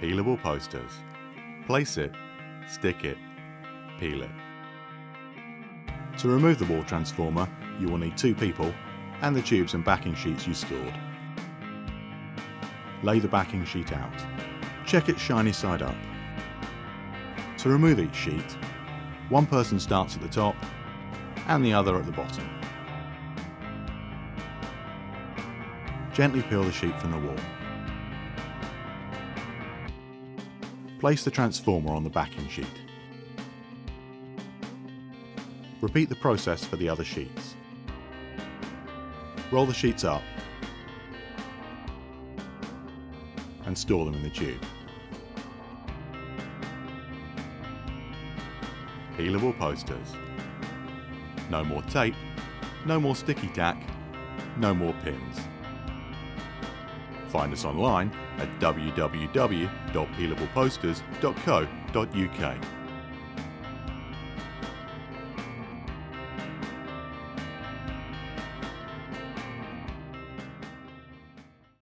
Peelable posters. Place it, stick it, peel it. To remove the wall transformer, you will need two people and the tubes and backing sheets you stored. Lay the backing sheet out. Check it shiny side up. To remove each sheet, one person starts at the top and the other at the bottom. Gently peel the sheet from the wall. Place the transformer on the backing sheet. Repeat the process for the other sheets. Roll the sheets up and store them in the tube. Peelable posters. No more tape, no more sticky tack, no more pins. Find us online at www.peelableposters.co.uk.